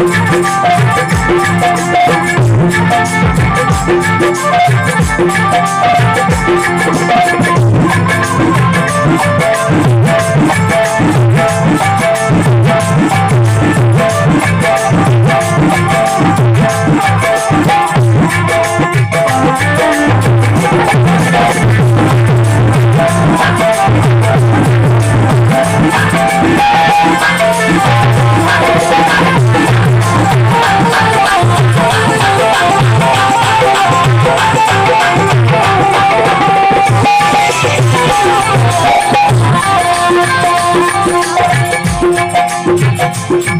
Thank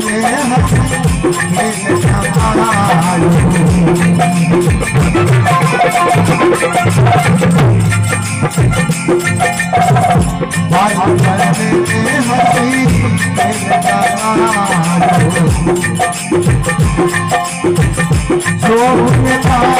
اے حق میں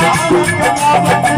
राम